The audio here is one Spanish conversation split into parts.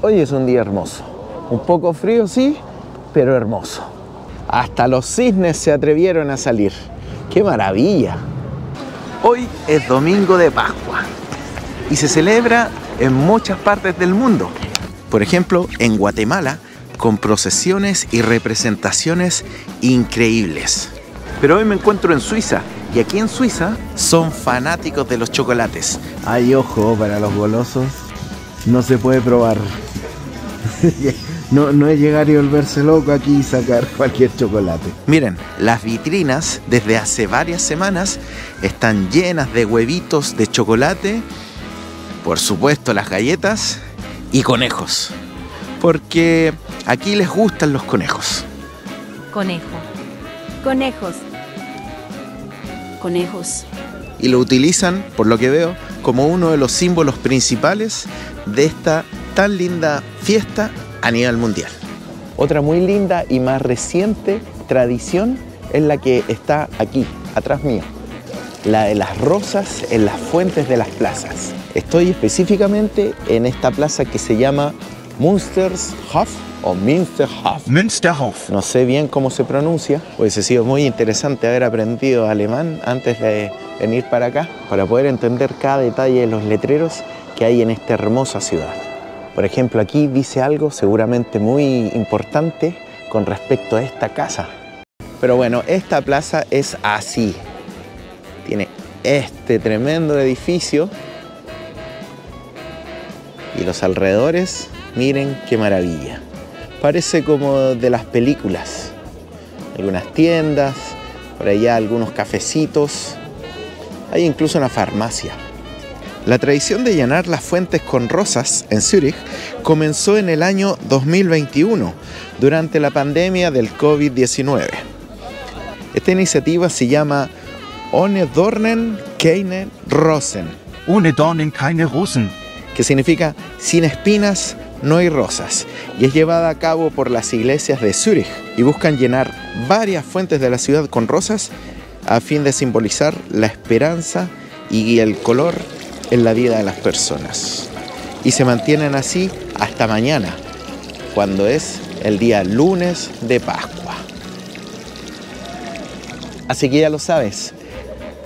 Hoy es un día hermoso. Un poco frío, sí, pero hermoso. Hasta los cisnes se atrevieron a salir. ¡Qué maravilla! Hoy es domingo de Pascua y se celebra en muchas partes del mundo. Por ejemplo, en Guatemala, con procesiones y representaciones increíbles. Pero hoy me encuentro en Suiza y aquí en Suiza son fanáticos de los chocolates. Hay ojo para los golosos, no se puede probar. No, no es llegar y volverse loco aquí y sacar cualquier chocolate. Miren, las vitrinas desde hace varias semanas están llenas de huevitos de chocolate, por supuesto las galletas y conejos. Porque aquí les gustan los conejos. Conejo. Conejos. Conejos. Y lo utilizan, por lo que veo, como uno de los símbolos principales de esta tan linda fiesta a nivel mundial. Otra muy linda y más reciente tradición es la que está aquí, atrás mío. La de las rosas en las fuentes de las plazas. Estoy específicamente en esta plaza que se llama Münstershof o Münsterhof. Münsterhof. No sé bien cómo se pronuncia. Hubiese sido muy interesante haber aprendido alemán antes de venir para acá para poder entender cada detalle de los letreros que hay en esta hermosa ciudad. Por ejemplo, aquí dice algo seguramente muy importante con respecto a esta casa. Pero bueno, esta plaza es así. Tiene este tremendo edificio y los alrededores, miren qué maravilla. Parece como de las películas. Algunas tiendas, por allá algunos cafecitos. Hay incluso una farmacia. La tradición de llenar las fuentes con rosas en Zúrich comenzó en el año 2021, durante la pandemia del COVID-19. Esta iniciativa se llama Ohne Dornen keine Rosen, Ohne Dornen keine Rosen. que significa sin espinas no hay rosas, y es llevada a cabo por las iglesias de Zúrich y buscan llenar varias fuentes de la ciudad con rosas a fin de simbolizar la esperanza y el color en la vida de las personas. Y se mantienen así hasta mañana, cuando es el día lunes de Pascua. Así que ya lo sabes,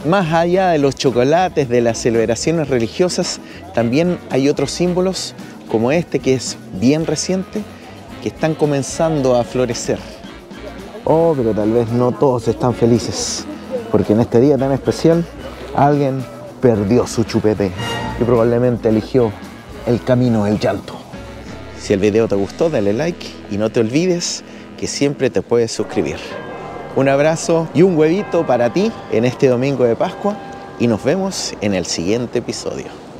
más allá de los chocolates, de las celebraciones religiosas, también hay otros símbolos como este que es bien reciente, que están comenzando a florecer. Oh, pero tal vez no todos están felices, porque en este día tan especial alguien perdió su chupete y probablemente eligió el camino del llanto. Si el video te gustó, dale like y no te olvides que siempre te puedes suscribir. Un abrazo y un huevito para ti en este domingo de Pascua y nos vemos en el siguiente episodio.